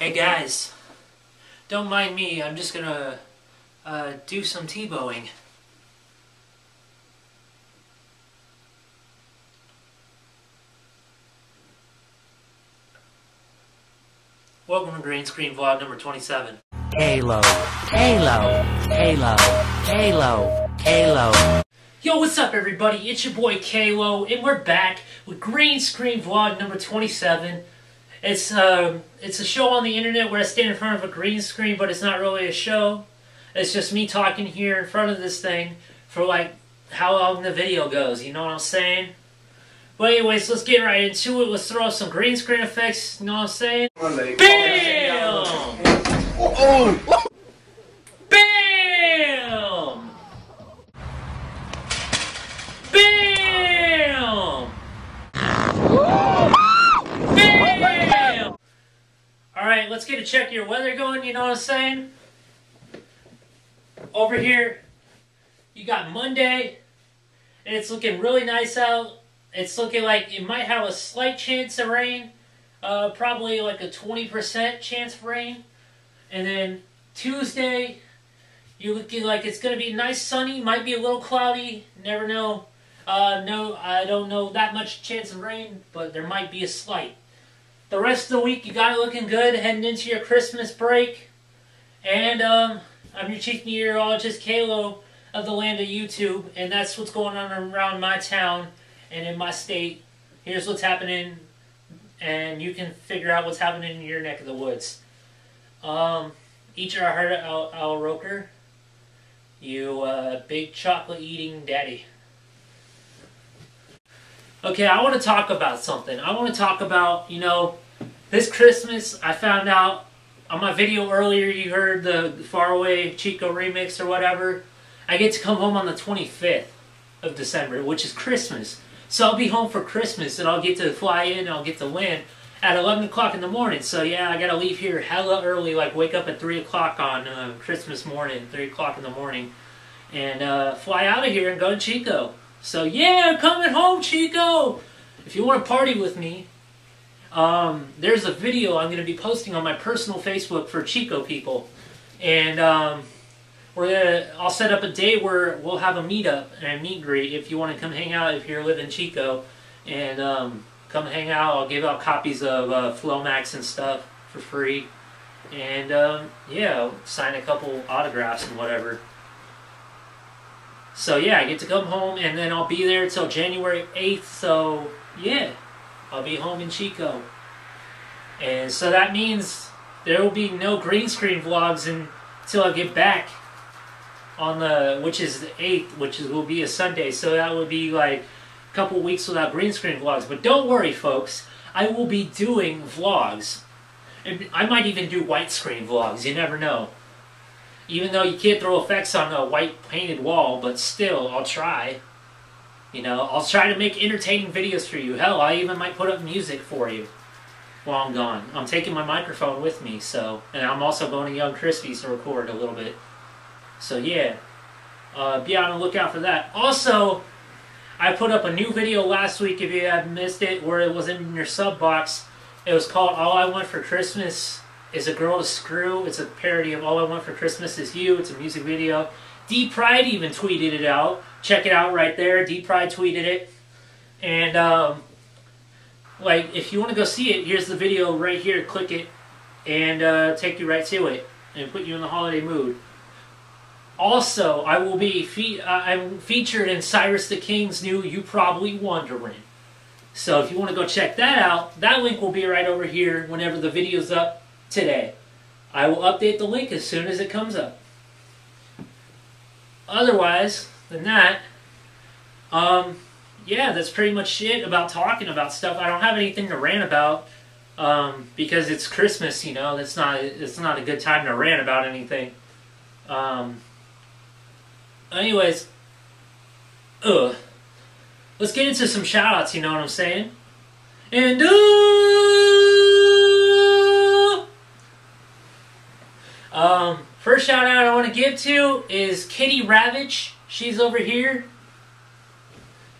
Hey guys, don't mind me, I'm just gonna uh, do some T-bowing. Welcome to Green Screen Vlog number 27. Halo, Halo, Halo, Halo, Halo. Yo, what's up everybody? It's your boy K-LO, and we're back with Green Screen Vlog number 27. It's um, it's a show on the internet where I stand in front of a green screen, but it's not really a show. It's just me talking here in front of this thing for like how long the video goes. You know what I'm saying? But anyways, let's get right into it. Let's throw some green screen effects. You know what I'm saying? Bam! Oh! Bam! Bam! Bam! Alright, let's get a your weather going, you know what I'm saying? Over here, you got Monday, and it's looking really nice out. It's looking like it might have a slight chance of rain, uh, probably like a 20% chance of rain. And then Tuesday, you're looking like it's going to be nice sunny, might be a little cloudy, never know. Uh, no, I don't know that much chance of rain, but there might be a slight. The rest of the week, you got it looking good, heading into your Christmas break. And um, I'm your chief meteorologist, K-LO, of the land of YouTube, and that's what's going on around my town and in my state. Here's what's happening, and you can figure out what's happening in your neck of the woods. Um, eat your heart out, Al Roker. You uh, big chocolate eating daddy. Okay, I want to talk about something. I want to talk about, you know, this Christmas I found out on my video earlier you heard the Faraway Chico remix or whatever. I get to come home on the 25th of December, which is Christmas. So I'll be home for Christmas and I'll get to fly in I'll get to land at 11 o'clock in the morning. So yeah, I gotta leave here hella early, like wake up at 3 o'clock on uh, Christmas morning, 3 o'clock in the morning, and uh, fly out of here and go to Chico. So yeah, coming home, Chico! If you want to party with me, um, there's a video I'm going to be posting on my personal Facebook for Chico people. And um, we're gonna, I'll set up a day where we'll have a meetup and a meet and greet if you want to come hang out if you're living in Chico. And um, come hang out. I'll give out copies of uh, Flomax and stuff for free. And um, yeah, sign a couple autographs and whatever. So yeah, I get to come home and then I'll be there till January 8th. So yeah, I'll be home in Chico. And so that means there will be no green screen vlogs until I get back on the, which is the 8th, which is, will be a Sunday. So that would be like a couple weeks without green screen vlogs. But don't worry, folks. I will be doing vlogs. And I might even do white screen vlogs. You never know. Even though you can't throw effects on a white painted wall, but still, I'll try. You know, I'll try to make entertaining videos for you. Hell, I even might put up music for you while I'm gone. I'm taking my microphone with me, so, and I'm also going to Yung Krispy's to record a little bit. So yeah, uh, be on the lookout for that. Also, I put up a new video last week, if you have missed it, where it was in your sub box. It was called All I Want for Christmas is a Girl to Screw. It's a parody of All I Want for Christmas is You. It's a music video. D-Pryde even tweeted it out. Check it out right there. D-Pryde tweeted it. And, um, like, if you want to go see it, here's the video right here. Click it and uh, take you right to it and put you in the holiday mood. Also, I will be fe- uh, I'm featured in Siryss the King's new "You Probably Wondering." So if you want to go check that out, that link will be right over here whenever the video's up today. I will update the link as soon as it comes up. Otherwise than that, um, yeah, that's pretty much it about talking about stuff. I don't have anything to rant about um, because it's Christmas. You know, it's not it's not a good time to rant about anything. Um, anyways, ugh. Let's get into some shout outs, you know what I'm saying? And uh, um, first shout out I want to give to is Kitty Ravage. She's over here.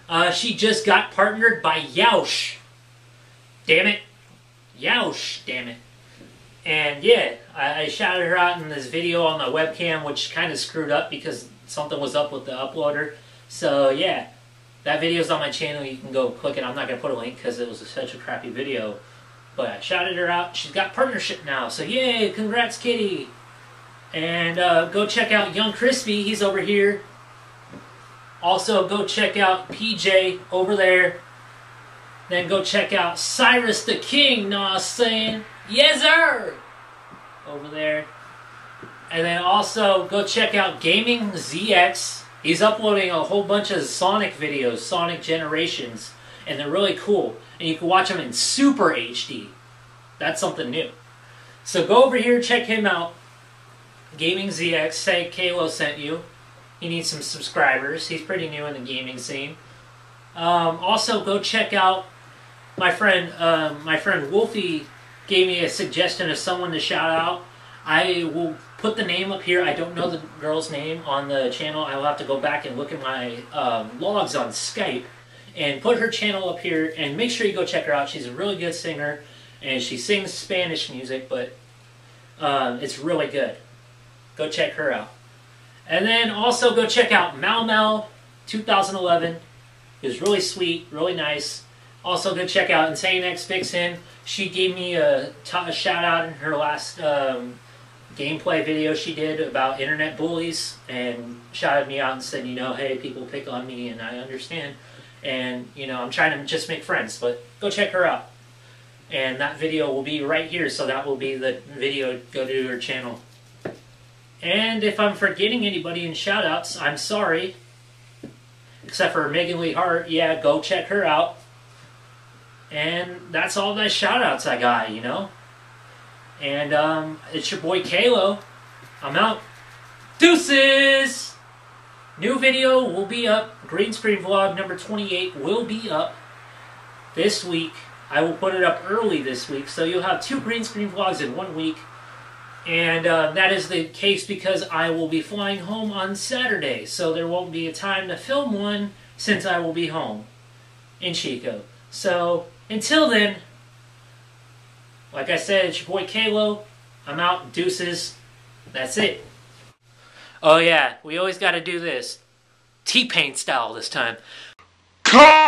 Uh, she just got partnered by Yaush. Damn it. Yaush, damn it. And yeah, I, I shouted her out in this video on the webcam, which kind of screwed up because something was up with the uploader. So yeah, that video's on my channel. You can go click it. I'm not gonna put a link because it was such a crappy video. But I shouted her out. She's got partnership now. So yay! Congrats, Kitty. And uh, go check out Yung Krispy. He's over here. Also, go check out PJ over there. Then go check out Siryss the King. I'm saying? Yes, sir. Over there. And then also go check out Gaming ZX. He's uploading a whole bunch of Sonic videos, Sonic Generations, and they're really cool. And you can watch them in Super HD. That's something new. So go over here, check him out. Gaming ZX, say K-LO sent you. He needs some subscribers. He's pretty new in the gaming scene. Um, also, go check out my friend. Um, my friend Wolfie gave me a suggestion of someone to shout out. I will put the name up here. I don't know the girl's name on the channel. I will have to go back and look at my um, logs on Skype and put her channel up here. And make sure you go check her out. She's a really good singer, and she sings Spanish music, but um, it's really good. Go check her out. And then also go check out Mal Mal 2011. It was really sweet, really nice. Also go check out Insane X Vixen. She gave me a shout out in her last um, gameplay video she did about internet bullies and shouted me out and said, you know, hey, people pick on me and I understand. And, you know, I'm trying to just make friends, but go check her out. And that video will be right here, so that will be the video. Go to her channel. And if I'm forgetting anybody in shoutouts, I'm sorry. Except for Megan Lee Heart, yeah, go check her out. And that's all the shoutouts I got, you know? And um, it's your boy K-LO. I'm out. Deuces! New video will be up. Green screen vlog number 28 will be up this week. I will put it up early this week, so you'll have two green screen vlogs in one week. And uh, that is the case because I will be flying home on Saturday, so there won't be a time to film one since I will be home in Chico. So until then, like I said, it's your boy K-LO. I'm out. Deuces. That's it. Oh yeah, we always got to do this. T-Pain style this time. Come!